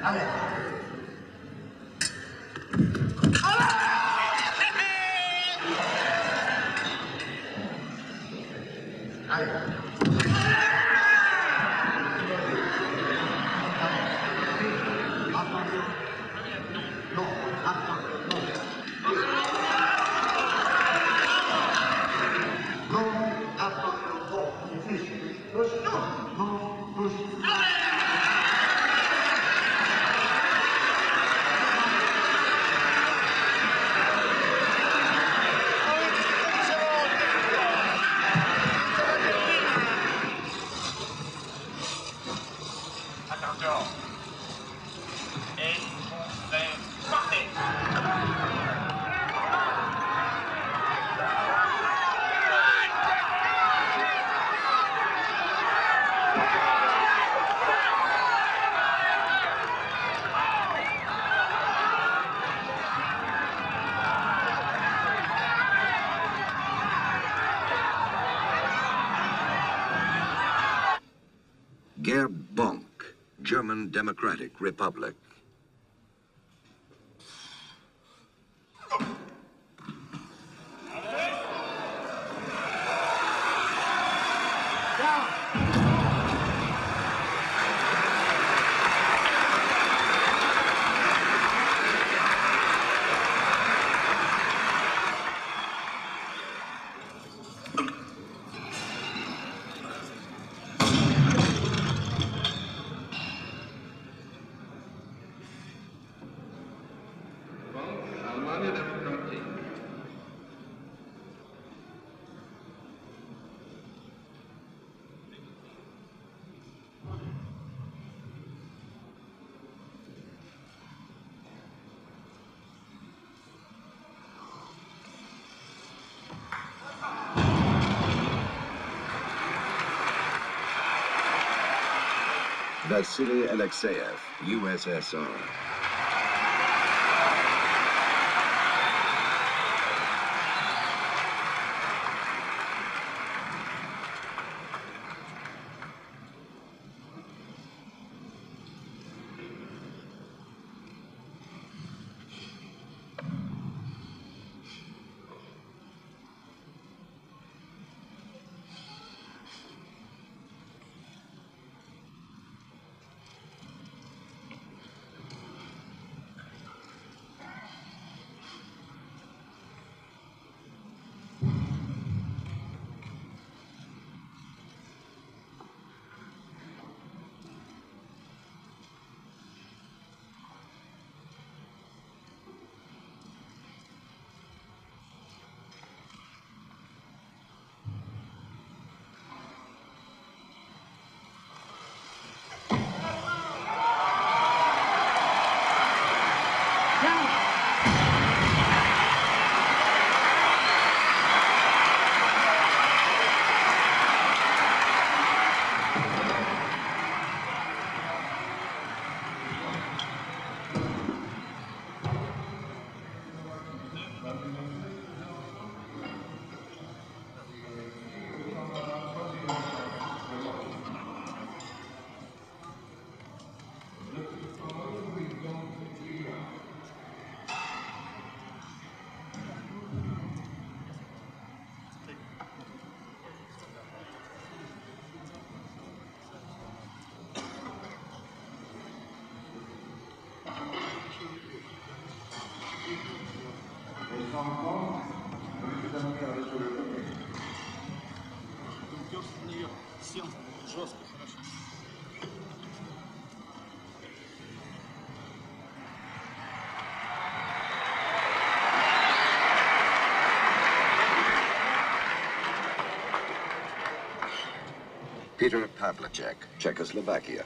Attention. Democratic Republic. Vasily Alexeyev, USSR. Peter Pavlicek, Czechoslovakia.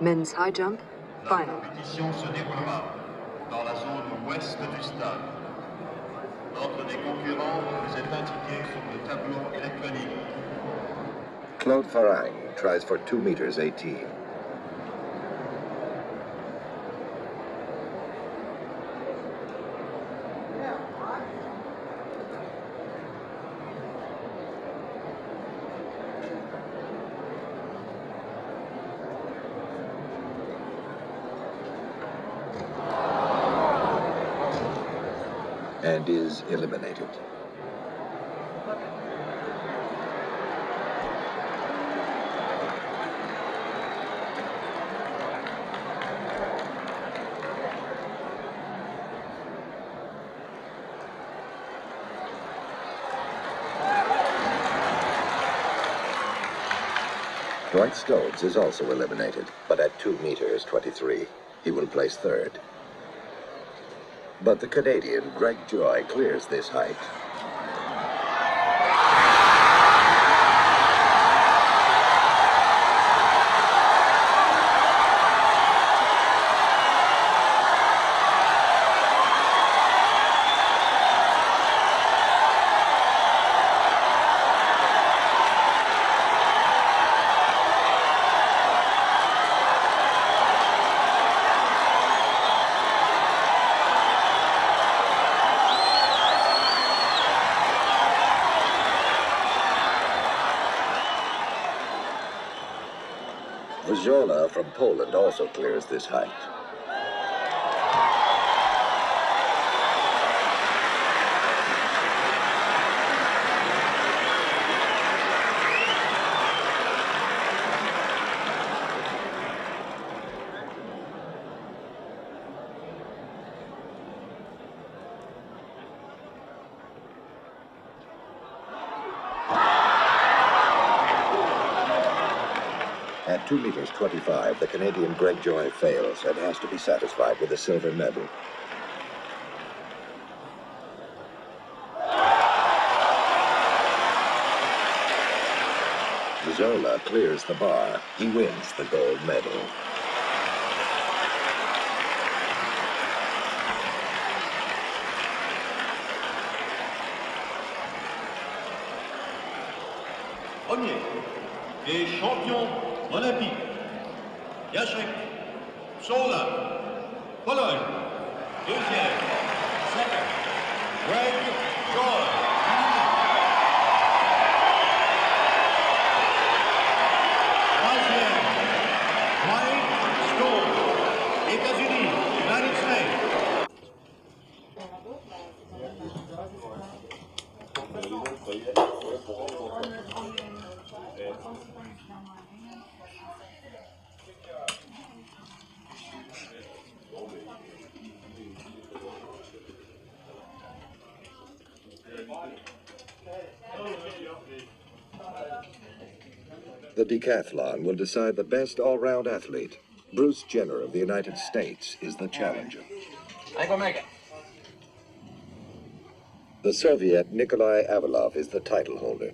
Men's high jump, final. La compétition se déroulera dans la zone ouest du stade. L'ordre des concurrents vous est indiqué sur le tableau électronique. Claude Ferragne tries for 2 meters 18. and is eliminated. Dwight Stones is also eliminated, but at 2 meters 23, he will place third. But the Canadian Greg Joy clears this height. Wszoła from Poland also clears this height. At 2 meters 25, the Canadian Greg Joy fails and has to be satisfied with a silver medal. Wszoła clears the bar. He wins the gold medal. Premier et champion olympique, Jacek Wszoła. Deuxième, second, Greg Joy. The decathlon will decide the best all-round athlete. Bruce Jenner of the United States is the challenger. I go make it. The Soviet Nikolai Avilov is the title holder.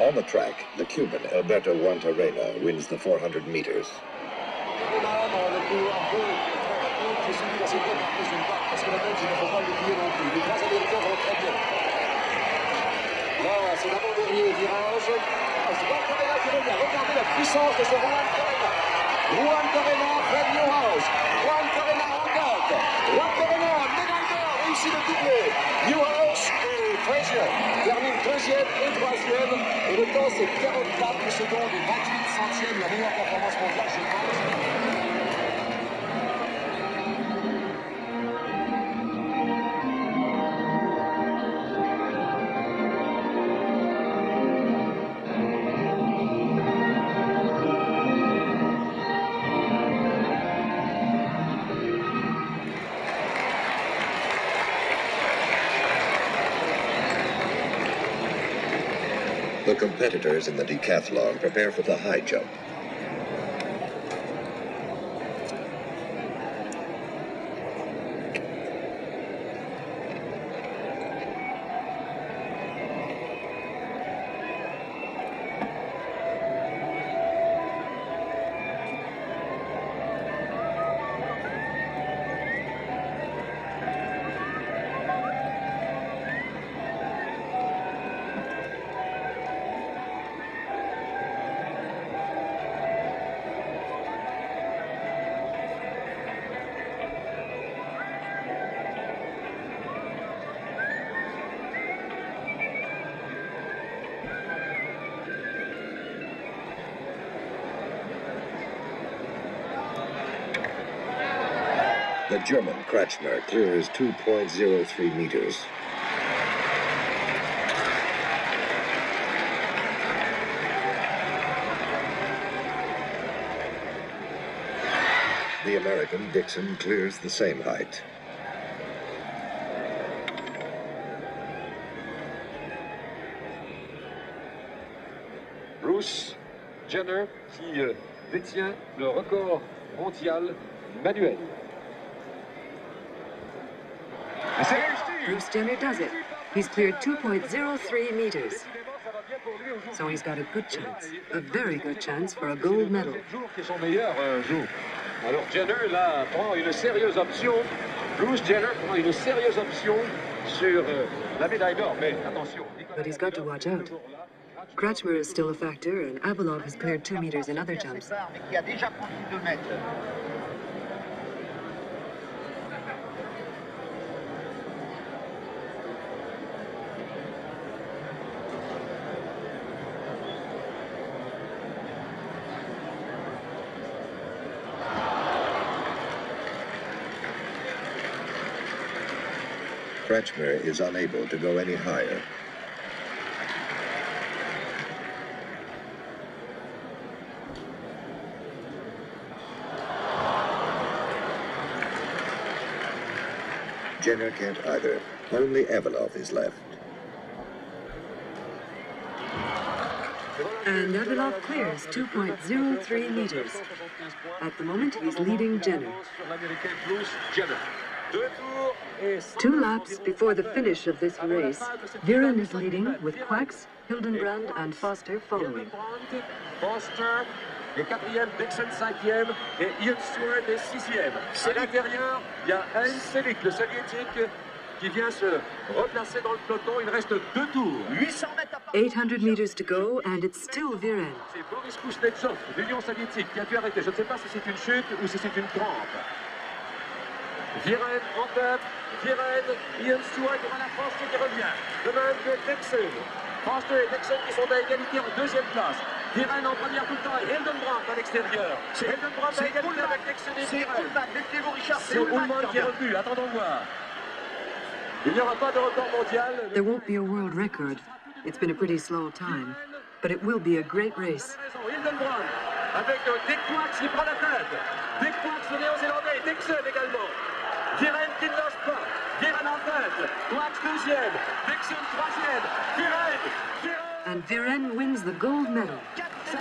On the Cuban Alberto Juantorena wins the 400 meters. Juan Carrera, Fred Newhouse. Juan Carrera en garde. Juan d'or, réussit le doublé. Newhouse et Frazier terminent deuxième et troisième. Et le temps, c'est 44 secondes et 28 centièmes. La meilleure performance mondiale, je pense. The competitors in the decathlon prepare for the high jump. the German Kratschmer clears 2.03 meters. The American Dixon clears the same height. Bruce Jenner qui euh, détient le record mondial manuel. Bruce Jenner does it. He's cleared 2.03 meters. So he's got a good chance, a very good chance for a gold medal. son meilleur jour. Alors Jenner là prend une sérieuse option. Bruce Jenner prend une sérieuse option sur euh, la médaille d'or. Mais attention. But he's got to watch out. Kratschmer is still a factor, and Avilov has cleared two meters in other jumps. Kratschmer is unable to go any higher. Jenner can't either. Only Avilov is left. And Avilov clears 2.03 meters. At the moment, he's leading Jenner. Two laps before the finish of this race, Viren is leading with Quax, Hildenbrand, and Foster following. Foster est quatrième, Dixon cinquième et Stewart est sixième. À l'intérieur, il y a Heinz Selig, le soviétique, qui vient se replacer dans le peloton. Il reste deux tours. 800 meters to go, and it's still Viren. C'est Boris Kuznetsov, l'Union soviétique, qui a dû arrêter. Je ne sais pas si c'est une chute ou si c'est une crampe. Viren en tête, Viren, Ian Stewart devant la France qui revient. De même que Dixon. Foster et Dixon qui sont à égalité en deuxième place. Viren en première tout le temps et Hildenbrandt à l'extérieur. Hildenbrandt à égalité avec Dixon et Viren. C'est Ullmann qui est revenu, attendons voir. Il n'y aura pas de record mondial. There won't be a world record. It's been a pretty slow time, but it will be a great race. Hildenbrandt avec Dick Wax qui prend la tête. Dick Wax, le néo-zélandais, Dixon également. Tête. Quax deuxième. Dixon troisième. Viren. Viren. And Viren wins the gold medal. Sa.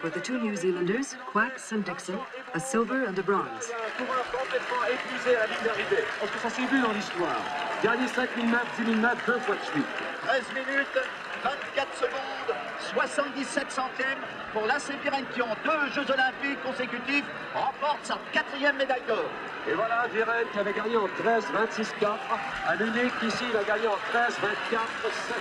For the two New Zealanders, Quax and Dixon, a silver and a bronze. Un coureur complètement épuisé à la ligne d'arrivée. Parce que ça s'est vu dans l'histoire. Dernier 5000 mètres, 10 000 mètres, deux fois de suite. 13 minutes, 24 secondes, 77 centièmes pour l'AC Viren qui, en deux Jeux Olympiques consécutifs, remporte sa quatrième médaille d'or. Et voilà Viren qui avait gagné en 13, 26, 4. À l'unique, ici, il a gagné en 13, 24, 7.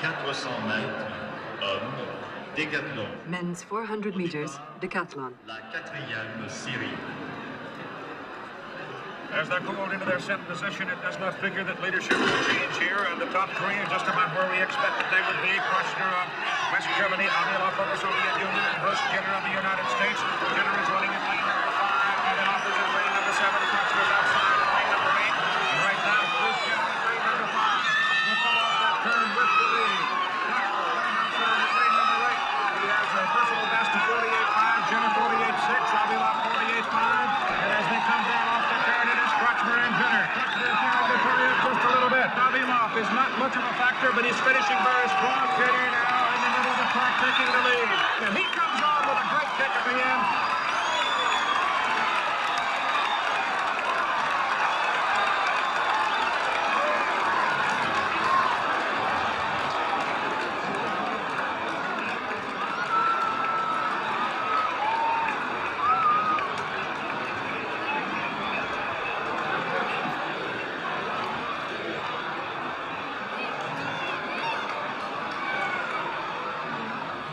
400 mètres, hommes, décathlon, Men's 400 meters, decathlon. la quatrième série. As they're pulled into their set position, it does not figure that leadership will change here, and the top three are just about where we expected they would be. Kushner of West Germany, Avilov of the Soviet Union, and Bruce Jenner of the United States. Jenner is running in lane number five, and then offers in lane number seven. Kushner's outside in lane number eight. And right now, Bruce Jenner in lane number five. Will come off that turn with the lead. Kushner running outside in lane number eight. He has a personal best of 48.5, Jenner 48.6, Avilov 48.5, and as they come down off the turn, it is Kratschmer and Jenner. Kratschmer is down the turn just a little bit. Avilov is not much of a factor, but he's finishing very strong. Jenner now in the middle of the track taking the lead. And he comes on with a great kick at the end.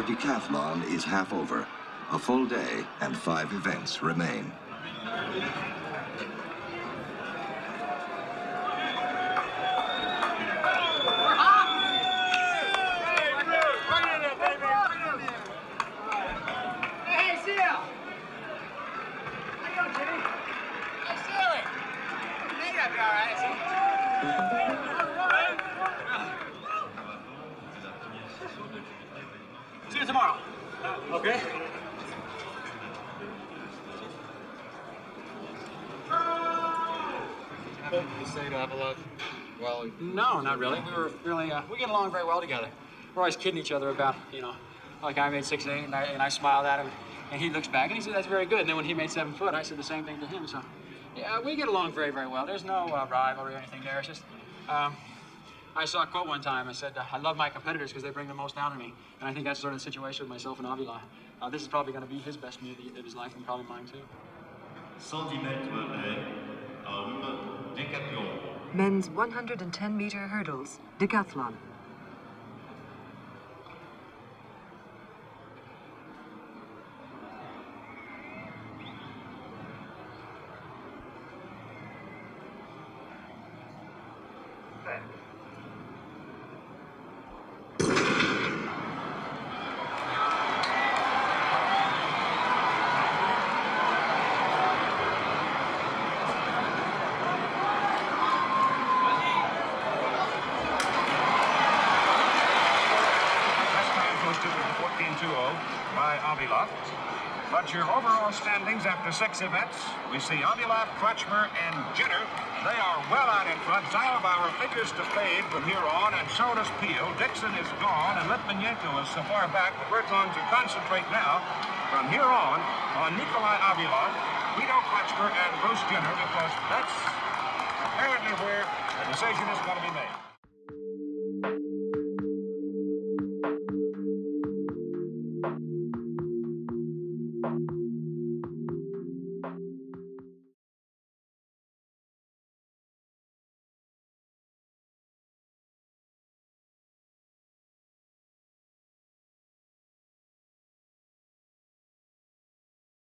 The decathlon is half over. A full day and five events remain. Tomorrow. Okay? Say to well, No, not really. We were really, uh, we get along very well together. We're always kidding each other about, you know, like I made six eight, and I, and I smiled at him, and he looks back and he said that's very good. And then when he made seven foot, I said the same thing to him. So, yeah, we get along very, very well. There's no uh, rivalry or anything there. It's just, um, I saw a quote one time. I said, I love my competitors because they bring the most out of me. And I think that's sort of the situation with myself and Avilov. Uh, this is probably going to be his best meet of his life and probably mine too. 110 mètres haies, hommes, décathlon. Men's 110 meter hurdles, decathlon. After six events, we see Avilov, Kratschmer, and Jenner. They are well out in front. Zalabauer figures to fade from here on, and so does Pihl. Dixon is gone, and Litvinenko is so far back that we're going to concentrate now, from here on, on Nikolai Avilov, Guido Kratschmer, and Bruce Jenner, because that's apparently where the decision is going to be made.